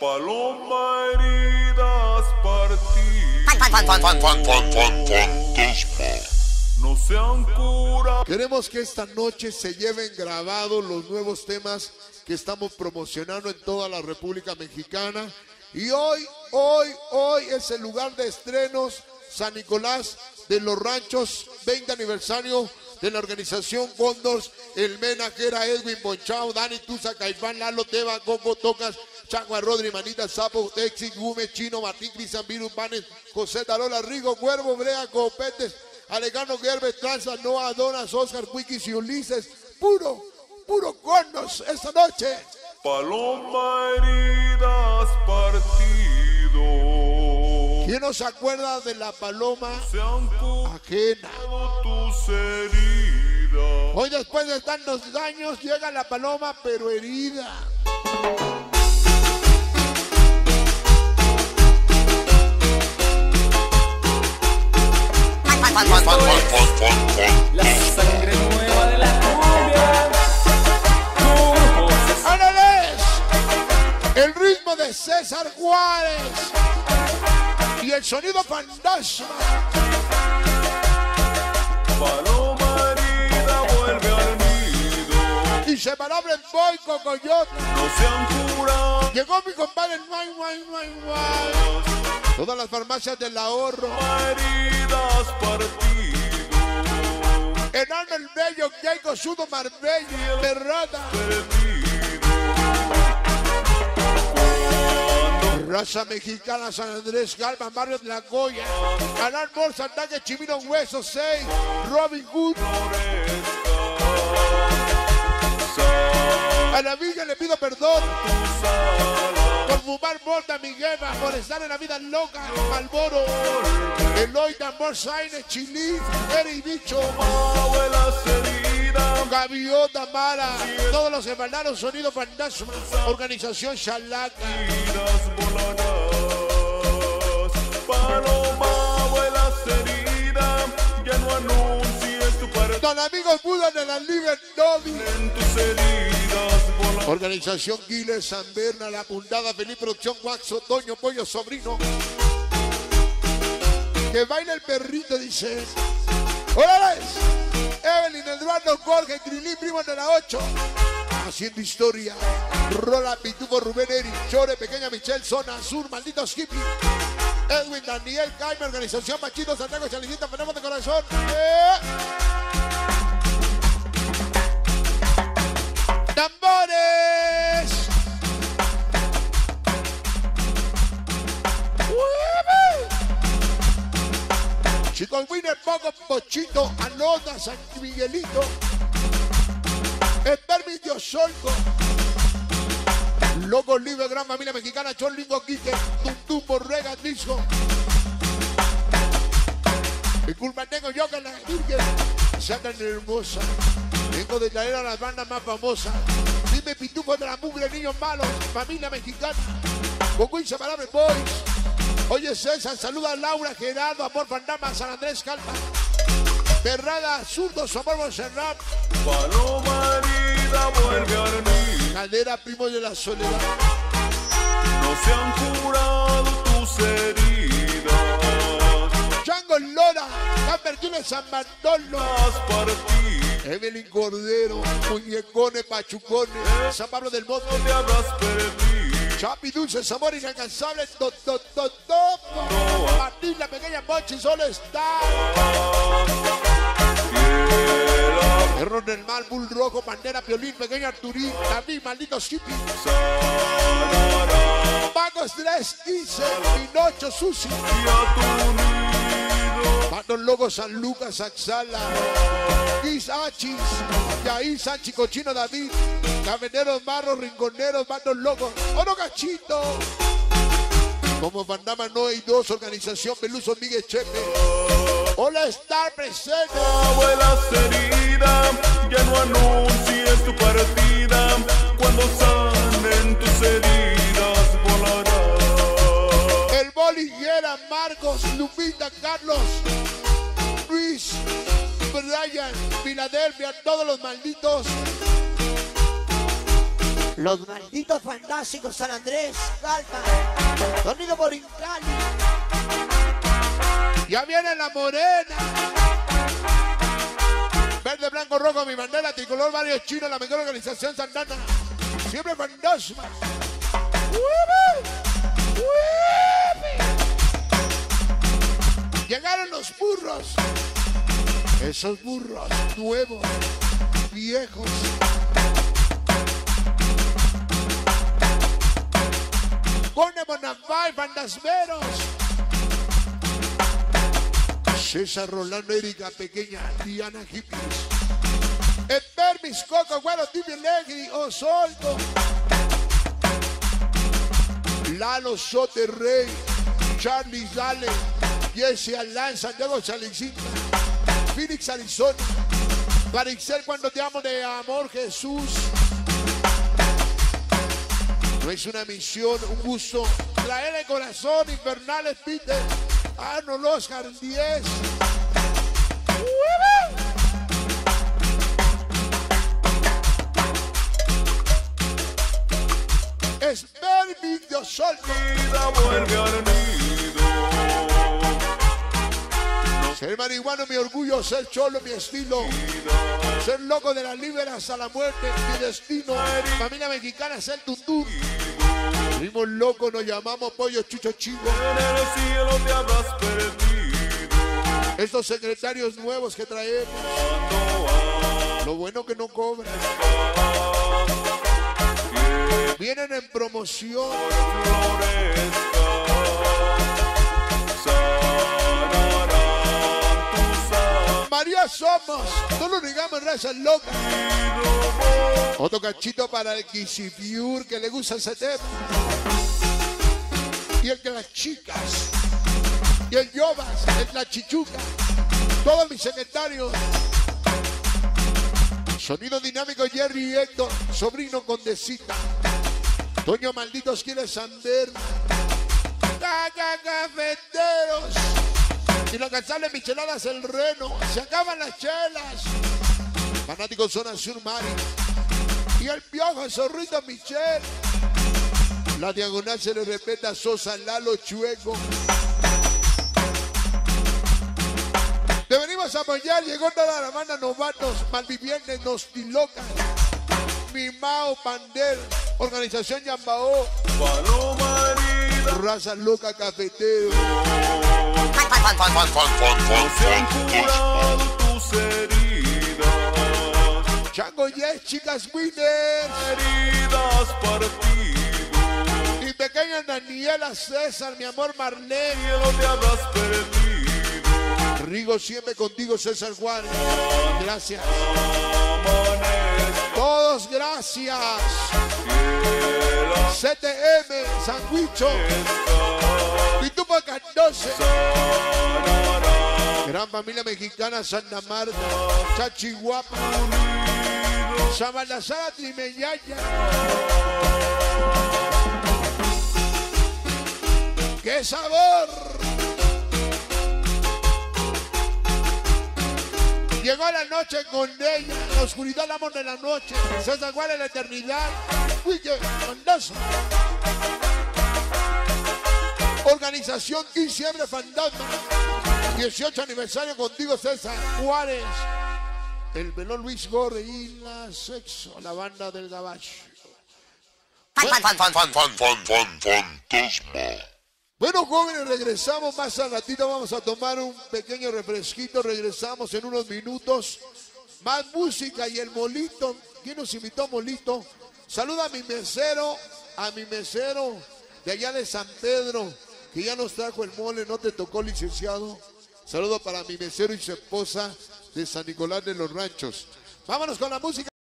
Paloma heridas partidas. No se han curado. Queremos que esta noche se lleven grabados los nuevos temas que estamos promocionando en toda la República Mexicana. Y hoy, hoy, hoy es el lugar de estrenos San Nicolás de los Ranchos, 20 aniversario de la organización Gondors, el Mena, que era Edwin Bonchao, Dani Tuza, Caifán, Lalo, Teba, Coco, Tocas, Chagua, Rodri, Manita, Sapo, Texi, Gume, Chino, Martín, Cristian, Virus, Panes, José Tarola, Rigo, Cuervo, Brea, Copetes, Alejandro Gerber, Tranza, Noah, Donas, Oscar, Wikis y Ulises. Puro, puro Gondors esta noche. Paloma heridas partido. ¿Quién nos acuerda de la paloma Se han ajena? tus heridas. Hoy después de tantos años llega la paloma pero herida. La sangre nueva de la cumbia. Con. El ritmo de César Juárez y el sonido fantasma. Paloma herida vuelve al nido. Inseparable Boy Cocoyote. No se han curado. Llegó mi compadre Guay, Guay, Guay, Guay. Todas las farmacias del ahorro. Heridas partido. Enano el Bello, Jacob Sudo Marbella, Perrada. Raza Mexicana, San Andrés, Galva, Barrio de la Goya, Canal Bolsa, Ataque, Chimino, Hueso, 6, Robin Hood. A la villa le pido perdón por fumar bota, mi guerra, por estar en la vida loca, Malboro, Eloy, Tambor, Saine, Chilí, Eri Bicho. Gaviota, Mara, todos los hermanos Sonido Fantasma, Organización Shalaca. Paloma, abuelas heridas. Ya no anuncies tu parte Don amigos Buda de la Novi. en tus heridas. Organización Guiles, San Berna, La Puntada, Feliz Producción, Wax, Otoño, Pollo, Sobrino. Que baila el perrito, dice. ¡Órale! Evelyn, Eduardo, Jorge, Grilí, primo de la 8. Haciendo historia. Rola, Pitufo, Rubén, Eri, Chore, Pequeña Michelle, Zona Sur, Maldito Skippy. Edwin, Daniel, Jaime, Organización Machito, Santiago, Chalicita, Fenemos de Corazón. ¡Eh! Chicos, Winner, Poco, Pochito, Anota, San Miguelito, Espermitio Solco, Loco Libre, Gran Familia Mexicana, Cholingo, Quique, Tuntum, Borrega, Disco, mi culpa tengo yo que la Virgen sea tan hermosa. Vengo de traer a las bandas más famosas. Dime pitufo de la mugre, niños malos, familia mexicana. Con Inseparable Boys. César, saluda a Laura, Gerardo, Amor Fandama, San Andrés Calma. Perrada, Zurdo, Amor Monserrat. Paloma herida vuelve al nido. Caldera, primo de la soledad. No se han curado tus heridas. Chango Lora, Camper Jules, San Bartolo. Has partido. Evelyn Cordero, Muñecones, Pachucones, San Pablo del Monte. Te habrás perdido. Chapi Dulce, sabor inalcanzable, to, to, to, to. Martín, la pequeña Mochi, solo está. Error del mal, Bull Rojo, Bandera, Piolín, Pequeña Arturín, David, maldito Skippy. Pagos 3, 15, Pinocho, Susi. Patos Logo, San Lucas, Axala. Kiss Achis, Yair, Sanchi, Cochino, David. Cabeneros, Marros, Rinconeros, Patos Locos. Oro Cachito. Como Bandama no hay dos, Organización Peluso Miguel Chepe. Hola, Star presente. Abuelas heridas, ya no anuncies tu partida. Cuando sanen tus heridas volarás. El Bolillera, Marcos, Lupita, Carlos, Luis, Brian, Filadelfia, todos los malditos. Los malditos fantásticos San Andrés, Calma. Sonido por Incali. Ya viene la morena. Verde, blanco, rojo, mi bandera, tricolor, varios chinos, la mejor organización Santana. Siempre fantasma. Llegaron los burros. Esos burros nuevos, viejos. Pone Bonafide, fantasmeros. César Rolando, Erika Pequeña, Diana Hippies. Espermis, Coco, Guaro, Tibio Negri, Osolto. Lalo Sote Rey, Charlie Dale, Jesse Alán, Santiago Salicita, Phoenix Arizona, Marixel cuando te amo de amor Jesús. No es una misión, un gusto. Traer el corazón, Infernales Peter, Arnold Oscar 10. Es Verbidio Sol. vida vuelve al nido. Ser marihuano, mi orgullo, ser cholo, mi estilo. Ser loco de las liberas a la muerte, mi destino. Familia mexicana, ser tutú. Ritmo loco, nos llamamos pollo chucho chivo. En el cielo te perdido. Estos secretarios nuevos que traemos. Lo bueno que no cobran. Vienen en promoción. Somos. No lo digamos, raza loca. Otro cachito para el Kisipiur que le gusta ese tema. Y el que las chicas. Y el Yobas, el la chichuca. Todos mis secretarios. Sonido dinámico Jerry y Héctor, sobrino condecita. Toño Malditos quiere saber. Caca cafeteros. Y los cansables micheladas el reno. Se acaban las chelas. Fanáticos zona sur Mari. Y el piojo, zorrito Michel. La diagonal se le respeta a Sosa Lalo Chueco. Te venimos a apoyar, llegó toda la banda novatos, malvivientes, nostilocas, Mimao Pander, organización Yambao, raza loca cafetero. Chango Yes, chicas winners. Heridas partido. Mi pequeña Daniela César, mi amor Marlene. Te habrás perdido. Rigo siempre contigo, César Juárez. Gracias. Todos gracias. CTM, Sandwicho, Sanará. Gran Familia Mexicana Santa Marta, Chachihuapa, Samalazara Trimeyaya. ¡Qué sabor! Llegó la noche con ella, la oscuridad, el amor de la noche, César Juárez, la eternidad, Wille Mendoza. Organización Diciembre Fantasma, 18 aniversario contigo, César Juárez. El velón Luis Gorre y la sexo, la banda del gabacho. Bueno, jóvenes, regresamos más al ratito. Vamos a tomar un pequeño refresquito. Regresamos en unos minutos. Más música y el molito. ¿Quién nos invitó molito? Saluda a mi mesero, a mi mesero de allá de San Pedro, que ya nos trajo el mole. No te tocó, licenciado. Saludo para mi mesero y su esposa de San Nicolás de los Ranchos. Vámonos con la música.